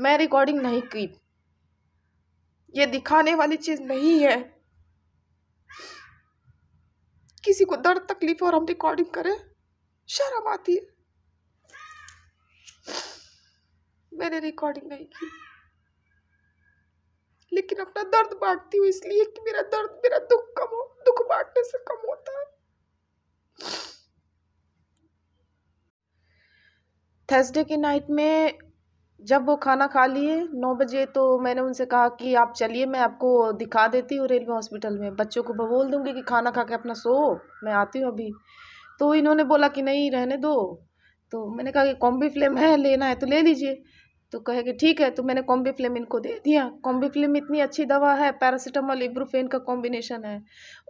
मैं रिकॉर्डिंग नहीं की। ये दिखाने वाली चीज़ नहीं है। किसी को दर्द, तकलीफ़ और हम रिकॉर्डिंग करें, शर्म आती है। मैंने रिकॉर्डिंग नहीं की। लेकिन अपना दर्द बांटती हूँ इसलिए कि मेरा दर्द, मेरा दुख कम हो, दुख बांटने से कम होता है। थर्सडे की नाइट में जब वो खाना खा लिए नौ बजे तो मैंने उनसे कहा कि आप चलिए, मैं आपको दिखा देती हूँ रेलवे हॉस्पिटल में। बच्चों को बोल दूँगी कि खाना खा के अपना सो, मैं आती हूँ अभी। तो इन्होंने बोला कि नहीं, रहने दो। तो मैंने कहा कि कॉम्बी फ्लेम है, लेना है तो ले लीजिए। तो कहे कि ठीक है तो मैंने कॉम्बी फ्लेम इनको दे दिया। कॉम्बी फ्लेम इतनी अच्छी दवा है, पैरासीटामोल, इब्रूफेन का कॉम्बिनेशन है।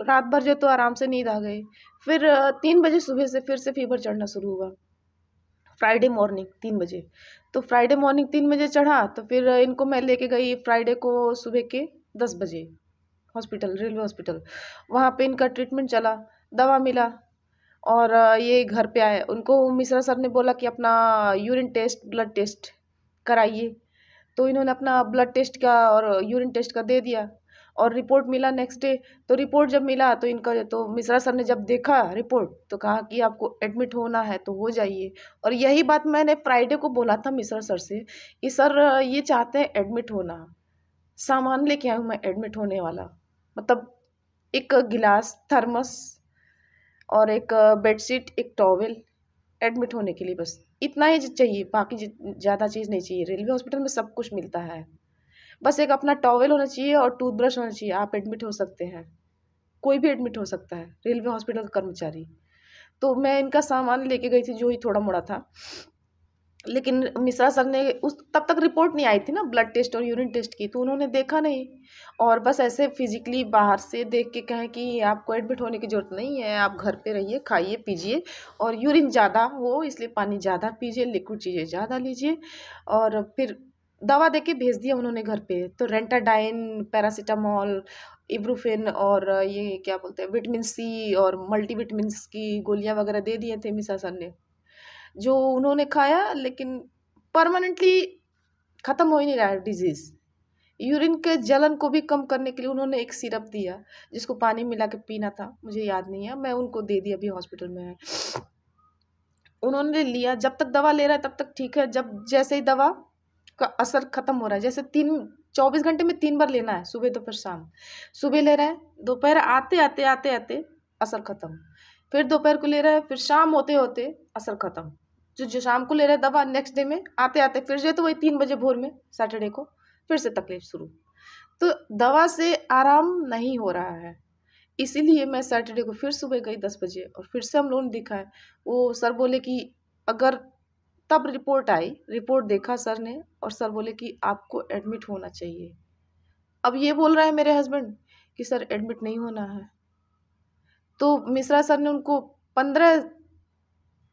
रात भर जो तो आराम से नींद आ गई। फिर तीन बजे सुबह से फिर से फीवर चढ़ना शुरू हुआ। फ्राइडे मॉर्निंग तीन बजे। तो फ्राइडे मॉर्निंग तीन बजे चढ़ा तो फिर इनको मैं लेके गई फ्राइडे को सुबह के दस बजे हॉस्पिटल, रेलवे हॉस्पिटल। वहाँ पे इनका ट्रीटमेंट चला, दवा मिला और ये घर पे आए। उनको मिश्रा सर ने बोला कि अपना यूरिन टेस्ट, ब्लड टेस्ट कराइए। तो इन्होंने अपना ब्लड टेस्ट का और यूरिन टेस्ट का दे दिया। और रिपोर्ट मिला नेक्स्ट डे तो रिपोर्ट जब मिला तो इनका तो मिश्रा सर ने जब देखा रिपोर्ट तो कहा कि आपको एडमिट होना है तो हो जाइए। और यही बात मैंने फ्राइडे को बोला था मिश्रा सर से कि, सर, ये चाहते हैं एडमिट होना। सामान लेके आया हूँ मैं एडमिट होने वाला। मतलब एक गिलास, थर्मस और एक बेडशीट, एक टॉवल एडमिट होने के लिए बस। इतना ही चाहिए, बाकी ज़्यादा चीज़ नहीं चाहिए। रेलवे हॉस्पिटल में सब कुछ मिलता है। बस एक अपना टॉवल होना चाहिए और टूथब्रश होना चाहिए। आप एडमिट हो सकते हैं। कोई भी एडमिट हो सकता है। रेलवे हॉस्पिटल का कर्मचारी। तो मैं इनका सामान लेके गई थी जो ही थोड़ा मोड़ा था। लेकिन मिश्रा सर ने उस, तब तक रिपोर्ट नहीं आई थी ना ब्लड टेस्ट और यूरिन टेस्ट की। तो उन्होंने देखा नहीं। और बस ऐसे फिजिकली बाहर से देख के कहें कि आपको एडमिट होने की ज़रूरत नहीं है। आप घर पे रहिए, खाइए, पीजिए। और यूरिन ज़्यादा हो, इसलिए पानी ज़्यादा पीजिए लिक्विड चीज़ें ज़्यादा लीजिए। और फिर दवा दे के भेज दिया उन्होंने घर पे। तो रेंटाडाइन, पैरासीटामोल, इब्रूफिन और ये क्या बोलते हैं, विटामिन सी और मल्टीविटामिन की गोलियाँ वगैरह दे दिए थे मिसा सर ने। जो उन्होंने खाया, लेकिन परमानेंटली ख़त्म हो ही नहीं रहा है डिज़ीज़ यूरिन के जलन को भी कम करने के लिए उन्होंने एक सिरप दिया, जिसको पानी मिला के पीना था। मुझे याद नहीं है, मैं उनको दे दी अभी हॉस्पिटल में। उन्होंने लिया, जब तक दवा ले रहा है तब तक ठीक है, जब जैसे ही दवा का असर ख़त्म हो रहा है। जैसे तीन, चौबीस घंटे में तीन बार लेना है, सुबह, दोपहर, शाम। सुबह ले रहा है, दोपहर आते आते आते आते असर ख़त्म। फिर दोपहर को ले रहा है, फिर शाम होते होते असर ख़त्म। जो जो शाम को ले रहा है दवा नेक्स्ट डे में आते आते, फिर जो तो वही तीन बजे भोर में सैटरडे को फिर से तकलीफ़ शुरू। तो दवा से आराम नहीं हो रहा है। इसीलिए मैं सैटरडे को फिर सुबह गई दस बजे और फिर से हम लोगों ने दिखाए वो सर बोले कि अगर तब रिपोर्ट आई। रिपोर्ट देखा सर ने और सर बोले कि आपको एडमिट होना चाहिए। अब ये बोल रहा है मेरे हस्बैंड कि सर एडमिट नहीं होना है। तो मिश्रा सर ने उनको पंद्रह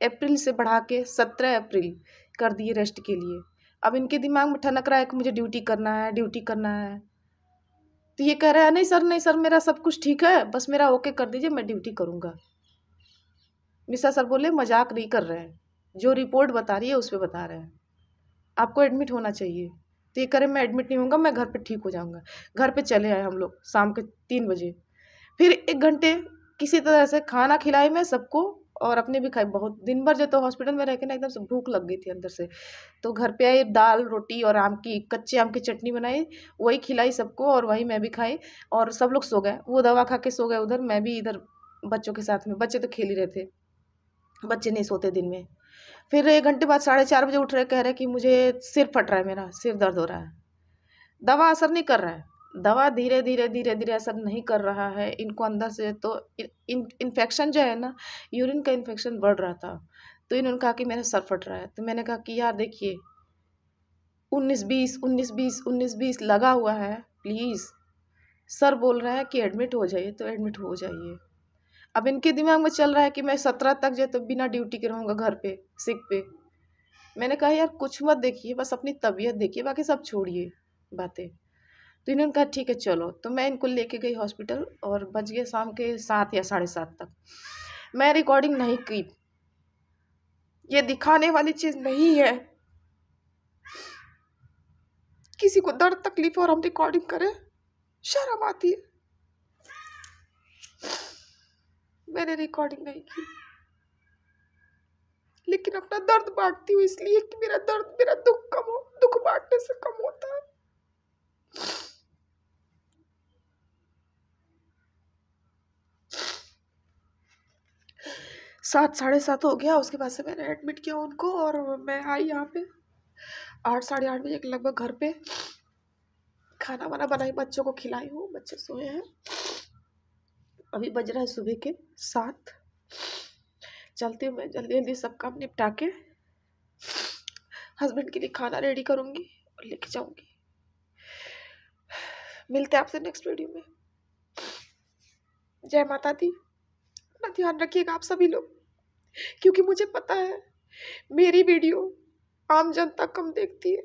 अप्रैल से बढ़ा के सत्रह अप्रैल कर दिए रेस्ट के लिए। अब इनके दिमाग में ठनक रहा है कि मुझे ड्यूटी करना है ड्यूटी करना है। तो ये कह रहा है, नहीं सर नहीं सर, मेरा सब कुछ ठीक है, बस मेरा ओके कर दीजिए, मैं ड्यूटी करूँगा। मिश्रा सर बोले, मज़ाक नहीं कर रहे हैं। जो रिपोर्ट बता रही है, उस पर बता रहे हैं। आपको एडमिट होना चाहिए। तो ये करें, मैं एडमिट नहीं होऊँगा, मैं घर पे ठीक हो जाऊँगा। घर पे चले आए हम लोग, शाम के तीन बजे। फिर एक घंटे किसी तरह से खाना खिलाई मैं सबको, और अपने भी खाए। बहुत, दिन भर जो तो हॉस्पिटल में रह के ना एकदम से भूख लग गई थी अंदर से। तो घर पे आई दाल, रोटी और आम की, कच्चे आम की चटनी बनाई, वही खिलाई सबको और वही मैं भी खाई, और सब लोग सो गए। वो दवा खा के सो गए उधर, मैं भी इधर बच्चों के साथ में, बच्चे तो खेल ही रहे थे। बच्चे नहीं सोते दिन में। फिर एक घंटे बाद साढ़े चार बजे उठ रहे, कह रहे कि मुझे सिर फट रहा है मेरा, सिर दर्द हो रहा है। दवा असर नहीं कर रहा है। दवा धीरे धीरे धीरे धीरे असर नहीं कर रहा है। इनको अंदर से तो इन, इन्फेक्शन जो है ना, यूरिन का इन्फेक्शन बढ़ रहा था तो इन्होंने कहा कि मेरा सर फट रहा है। तो मैंने कहा कि यार देखिए, उन्नीस बीस उन्नीस बीस उन्नीस बीस लगा हुआ है प्लीज़ सर बोल रहा है कि एडमिट हो जाइए तो एडमिट हो जाइए। अब इनके दिमाग में चल रहा है कि मैं सत्रह तक जो तो बिना ड्यूटी के रहूँगा घर पे सिक पे। मैंने कहा, यार, कुछ मत देखिए, बस अपनी तबीयत देखिए, बाकी सब छोड़िए बातें। तो इन्होंने कहा, ठीक है, चलो। तो मैं इनको लेके गई हॉस्पिटल और बज गए शाम के सात या साढ़े सात तक। मैं रिकॉर्डिंग नहीं की। ये दिखाने वाली चीज़ नहीं है। किसी को दर्द तकलीफ़ और हम रिकॉर्डिंग करें? शर्म आती है। मैंने रिकॉर्डिंग नहीं की। लेकिन अपना दर्द बांटती हूँ इसलिए कि मेरा दर्द मेरा दुख कम हो, दुख बांटने से कम होता है। सात, साढ़े सात हो गया, उसके बाद से मैंने एडमिट किया उनको और मैं आई यहाँ पे। आठ, साढ़े आठ बजे लगभग घर पे। खाना वाना बनाई, बच्चों को खिलाई हूँ, बच्चे सोए हैं। अभी बज रहा है सुबह के सात। चलती हूँ मैं, जल्दी जल्दी सब काम निपटा के। हस्बैंड के लिए खाना रेडी करूँगी और लेके जाऊँगी। मिलते हैं आपसे नेक्स्ट वीडियो में। जय माता दी। अपना ध्यान रखिएगा आप सभी लोग। क्योंकि मुझे पता है, मेरी वीडियो आम जनता कम देखती है।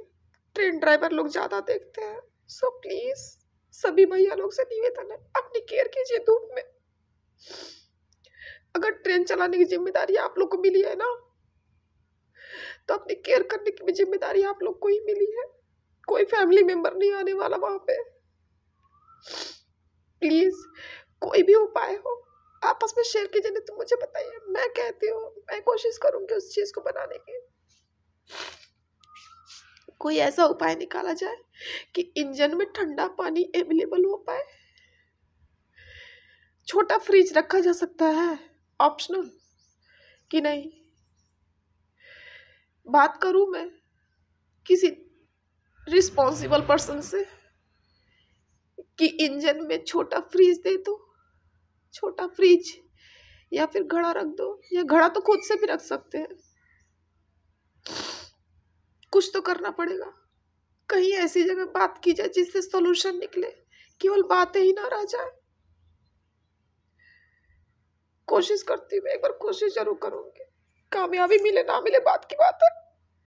ट्रेन ड्राइवर लोग ज़्यादा देखते हैं। सो प्लीज़ सभी भैया लोग से निवेदन है, अपनी केयर कीजिए धूप में। अगर ट्रेन चलाने की ज़िम्मेदारी आप लोग को मिली है ना तो अपनी केयर करने की भी ज़िम्मेदारी आप लोग को ही मिली है। कोई फैमिली मेंबर नहीं आने वाला वहाँ पे। प्लीज़, कोई भी उपाय हो, आपस में शेयर कीजिए, नहीं तो मुझे बताइए। मैं कहती हूँ, मैं कोशिश करूँगी उस चीज़ को बनाने की। कोई ऐसा उपाय निकाला जाए कि इंजन में ठंडा पानी अवेलेबल हो पाए। छोटा फ्रिज रखा जा सकता है। ऑप्शनल कि नहीं? बात करूँ मैं किसी रिस्पॉन्सिबल पर्सन से कि इंजन में छोटा फ्रिज दे दो, छोटा फ्रिज या फिर घड़ा रख दो, या घड़ा तो खुद से भी रख सकते हैं। कुछ तो करना पड़ेगा। कहीं ऐसी जगह बात की जाए जिससे सॉल्यूशन निकले, केवल बातें ही ना रह जाए। कोशिश करती हूँ एक बार कोशिश ज़रूर करूँगी। कामयाबी मिले, ना मिले, बात की बात है।